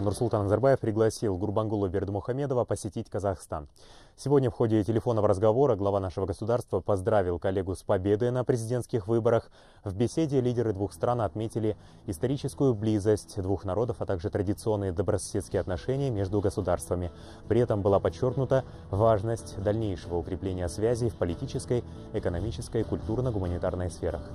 Нурсултан Назарбаев пригласил Гурбангулу Бердмухамедова посетить Казахстан. Сегодня в ходе телефонного разговора глава нашего государства поздравил коллегу с победой на президентских выборах. В беседе лидеры двух стран отметили историческую близость двух народов, а также традиционные добрососедские отношения между государствами. При этом была подчеркнута важность дальнейшего укрепления связей в политической, экономической, культурно-гуманитарной сферах.